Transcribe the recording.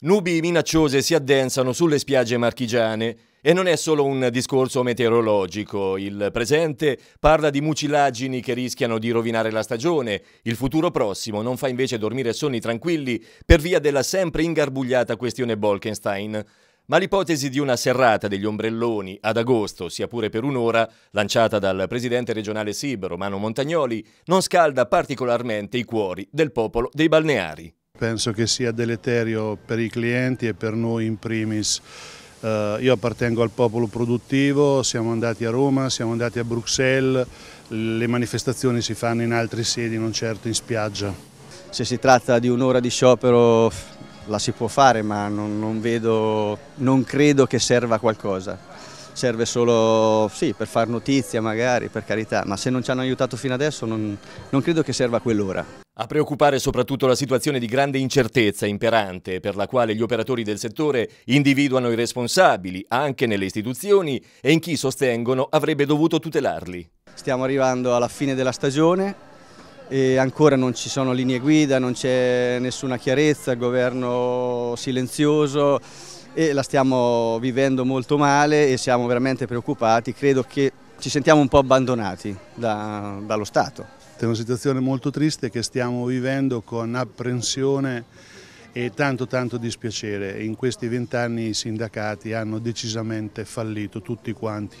Nubi minacciose si addensano sulle spiagge marchigiane e non è solo un discorso meteorologico. Il presente parla di mucilaggini che rischiano di rovinare la stagione. Il futuro prossimo non fa invece dormire sonni tranquilli per via della sempre ingarbugliata questione Bolkenstein. Ma l'ipotesi di una serrata degli ombrelloni ad agosto, sia pure per un'ora, lanciata dal presidente regionale SIB Romano Montagnoli, non scalda particolarmente i cuori del popolo dei balneari. Penso che sia deleterio per i clienti e per noi in primis. Uh, io appartengo al popolo produttivo, siamo andati a Roma, siamo andati a Bruxelles, le manifestazioni si fanno in altre sedi, non certo in spiaggia. Se si tratta di un'ora di sciopero la si può fare, ma non, non, vedo, non credo che serva a qualcosa. Serve solo sì, per far notizia magari, per carità, ma se non ci hanno aiutato fino adesso non, non credo che serva quell'ora. A preoccupare soprattutto la situazione di grande incertezza imperante per la quale gli operatori del settore individuano i responsabili anche nelle istituzioni e in chi sostengono avrebbe dovuto tutelarli. Stiamo arrivando alla fine della stagione e ancora non ci sono linee guida, non c'è nessuna chiarezza, il governo silenzioso e la stiamo vivendo molto male e siamo veramente preoccupati, credo che ci sentiamo un po' abbandonati da, dallo Stato. È una situazione molto triste che stiamo vivendo con apprensione e tanto tanto dispiacere. In questi vent'anni i sindacati hanno decisamente fallito tutti quanti.